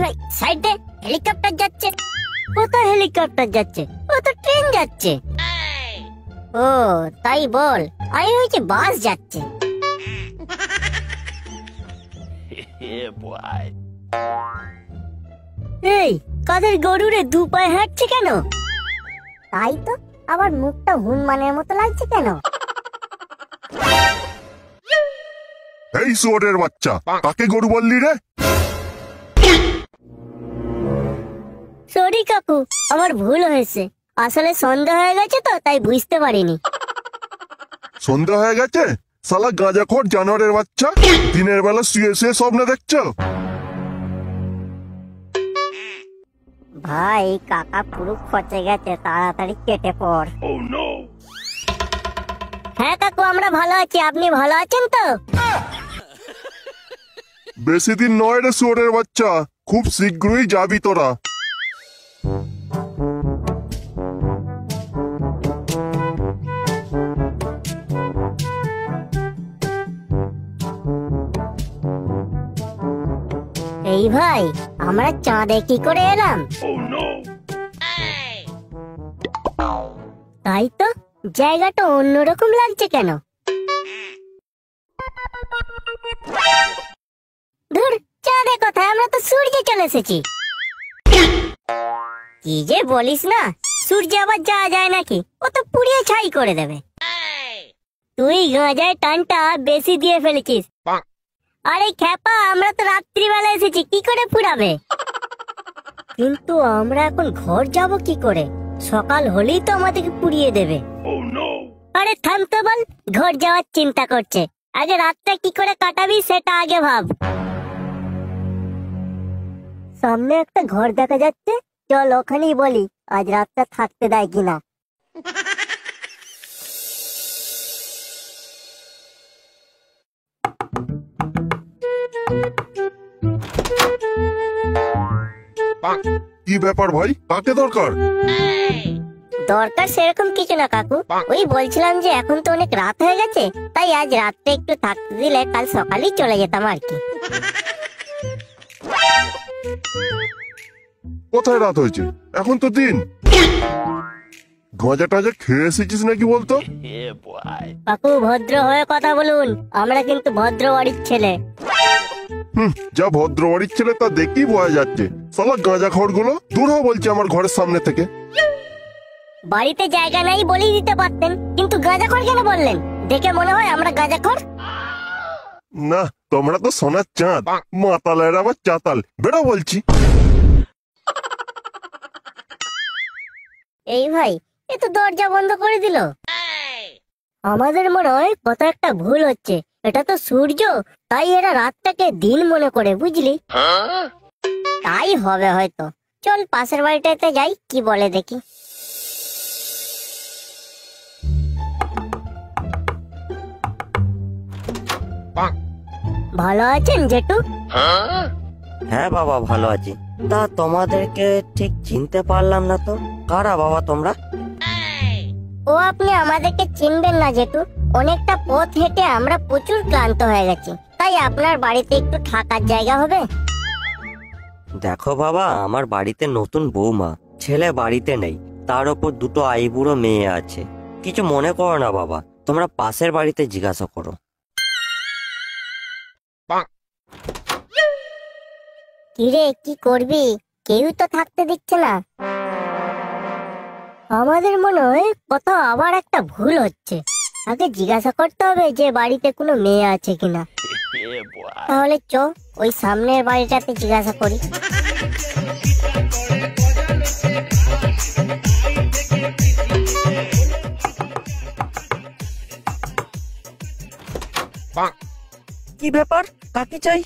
ভাই side helicopter যাচ্ছে। কোথায় হেলিকপ্টার যাচ্ছে। ও তো ট্রেন যাচ্ছে। ও, তাই বল। আমি হয়েছে বাস যাচ্ছে। এই, কাদের গরুরে দু পায়ে হাঁটছে কেন? তাই তো আবার মুখটা হুনমানের মতো লাগছে কেন? এই শুয়োরের বাচ্চা, কাকে গরু বললি রে? সরি কাকু আমার ভুল হয়েছে। আসলে সন্ধ্যা হয়ে গেছে তো তাই বুঝতে পারিনি। সন্ধ্যা হয়ে গেছে? সালা গাঁজাখোর জানোয়ারের বাচ্চা? দিনের বেলা শুয়ে শুয়ে স্বপ্ন দেখছ? ভাই কাকা পুরো খচে গেছে তাড়াতাড়ি কেটে পড়। Oh. হ্যাঁ কাকু আমরা ভালো আছি আপনি ভালো আছেন তো? বেশি দিন নয় রে শুয়োরের বাচ্চা খুব শীঘ্রই যাবি তোরা। এই ভাই, আমরা চাঁদে কি করে এলাম? তাই তো, জায়গাটা অন্যরকম লাগছে কেন? ধুর, চাঁদে কোথায় আমরা তো সূর্যে চলে এসেছি। কি যে বলিস না, সূর্যে আবার যাওয়া যায় নাকি? ও তো পুড়িয়ে ছাই করে দেবে। তুই গাঁজায় টানটা বেশি দিয়ে ফেলেছিস। আরে খ্যাপা আমরা তো রাত্রিবেলা এসেছি কি করে পুড়াবে কিন্তু আমরা এখন ঘর যাব কি করে? সকাল হলেই তো আমাদেরকে পুড়িয়ে দেবে। Oh আরে থাম তো বল ঘর যাওয়ার চিন্তা করছে। আগে রাতটা কি করে কাটাবি সেটা আগে ভাব। সামনে একটা ঘর দেখা যাচ্ছে চল ওখানেই বলি আজ রাতটা থাকতে দেয় কিনা। কি ব্যাপার ভাই? কাকে দরকার। দরকার সেরকম কিছু না কাকু। ওই বলছিলাম যে এখন তো অনেক রাত হয়ে গেছে তাই আজ রাতটা একটু থাকতে দিলে কাল সকালেই চলে যেতাম আর কি। কোথায় রাত হয়েছে? এখন তো দিন। গাঁজা টাজা খেয়ে এসেছিস নাকি বলতো? কাকু ভদ্র হয়ে কথা বলুন। আমরা কিন্তু ভদ্র বাড়ির ছেলে। হুম যা ভদ্র বাড়ির ছেলে তা দেখেই বোঝা যাচ্ছে। সালা গাঁজা খড়গুলো দূর হ বলছে আমার ঘরের সামনে থেকে। বাড়িতে জায়গা নাই বলেই দিতে পারতেন কিন্তু গাঁজাখড় কেন বললেন? দেখে মনে হয় আমরা গাঁজাখড়? না তোমরা তো সোনার চাঁদ মাতালের আবার চাতাল বেড়া বলছি। এই ভাই এ তো দরজা বন্ধ করে দিল। আমাদের মনে হয় কত একটা ভুল হচ্ছে এটা তো সূর্য তাই এরা রাতটাকে দিন মনে করে বুঝলি? তাই হবে হয়তো। চল পাশের বাড়িটাতে যাই কি বলে দেখি। ভালো আছেন জেঠু? হ্যাঁ বাবা ভালো আছি। তা তোমাদেরকে ঠিক চিনতে পারলাম না তো। কারা বাবা তোমরা? ও আপনি আমাদেরকে চিনবেন না জেঠু। অনেকটা পথ হেঁটে আমরা প্রচুর ক্লান্ত হয়ে গেছি। তাই আপনার বাড়িতে একটু থাকার জায়গা হবে? দেখো বাবা, আমার বাড়িতে নতুন বৌমা, ছেলে বাড়িতে নেই, তার ওপর দুটো আইবুড়ো মেয়ে আছে। কিছু মনে করো না বাবা, তোমরা পাশের বাড়িতে জিজ্ঞাসা করো। কিরে, কি করবি? কেউ তো থাকতে দিচ্ছে না। আমাদের মনে হয় কোথাও আবার একটা ভুল হচ্ছে। আগে জিজ্ঞাসা করতে হবে যে বাড়িতে কোনো মেয়ে আছে কিনা। তাহলে চ ওই সামনের বাড়িটাতে জিজ্ঞাসা করি। কি ব্যাপার? কাকে চাই?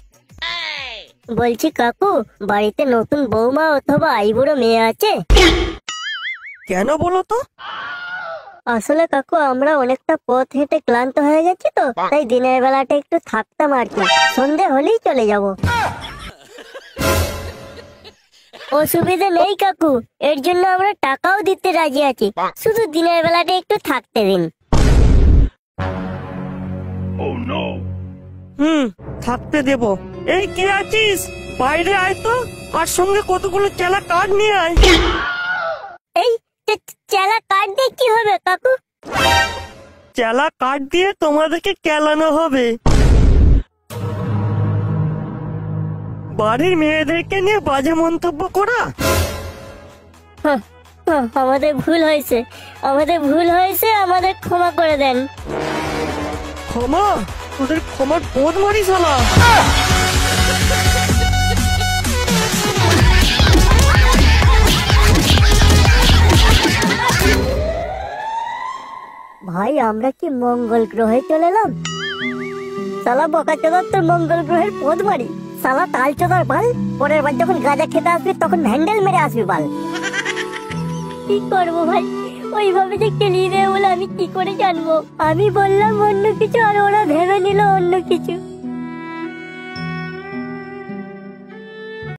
বলছি কাকু বাড়িতে নতুন বৌমা অথবা আইবুড়ো মেয়ে আছে? কেন বলো তো? আসলে কাকু আমরা অনেকটা পথ হেঁটে ক্লান্ত হয়ে গেছি তো তাই দিনের বেলাটা একটু থাকতাম আর কি। সন্ধে হলেই চলে যাব। অসুবিধা নেই কাকু এর জন্য আমরা টাকাও দিতে রাজি আছি। শুধু দিনের বেলাটা একটু থাকতে দিন। Oh হুম থাকতে দেব। এই কে আছিস? বাইরে আয় তো। আর সঙ্গে কতগুলো চেলা কাঠ নিয়ে আয়। চেলা কাঠ দিয়ে কি হবে কাকু? চেলা কাঠ দিয়ে তোমাদেরকে কেলানো হবে। বাড়ির মেয়েদেরকে নিয়ে বাজে মন্তব্য করা? হ্যাঁ, হ্যাঁ, আমাদের ভুল হয়েছে। আমাদের ভুল হয়েছে আমাদের ক্ষমা করে দেন। ক্ষমা? তোদের ক্ষমার বোধ মারি শালা। ভাই, আমরা কি মঙ্গল গ্রহে চলে এলাম? সালা বকা চোদার তোর মঙ্গল গ্রহের পদ মারি সালা তাল চোদার বাল, পরের বার যখন গাঁজা খেতে আসবি, তখন হ্যান্ডেল মেরে আসবি বাল। কি করব ভাই? ওইভাবে যে কেলিয়ে দেবে বলে আমি কি করে জানব? আমি বললাম অন্য কিছু আর ওরা ভেবে নিল অন্য কিছু।